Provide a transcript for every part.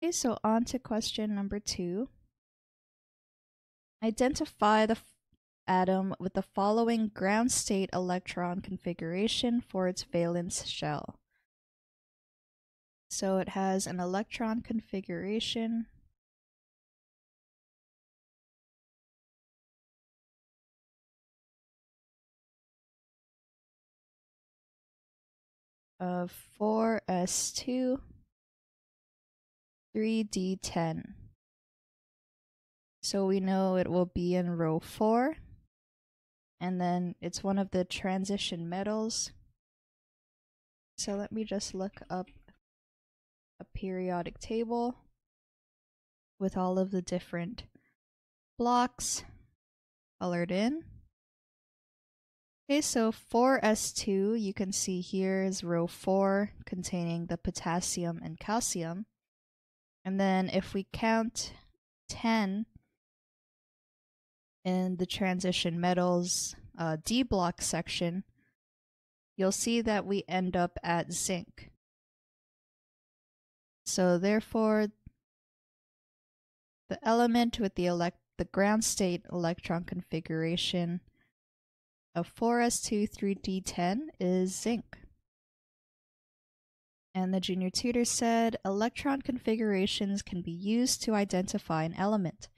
Okay, so on to question number two. Identify the atom with the following ground state electron configuration for its valence shell. So it has an electron configuration of 4s2 3d10. So we know it will be in row 4. And then it's one of the transition metals. So let me just look up a periodic table with all of the different blocks colored in. Okay, so 4s2, you can see here is row 4 containing the potassium and calcium. And then if we count 10 in the transition metals uh, D block section, you'll see that we end up at zinc. So therefore, the element with the elect the ground state electron configuration of 4s2 3d10 is zinc. And the junior tutor said electron configurations can be used to identify an element.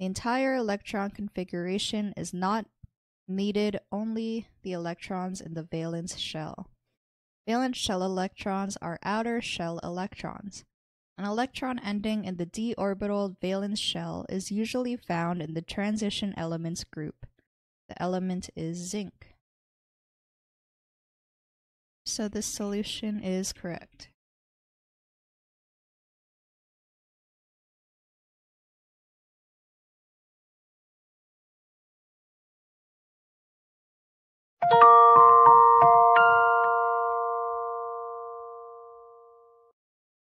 The entire electron configuration is not needed, only the electrons in the valence shell. Valence shell electrons are outer shell electrons. An electron ending in the d orbital valence shell is usually found in the transition elements group. The element is zinc. So this solution is correct.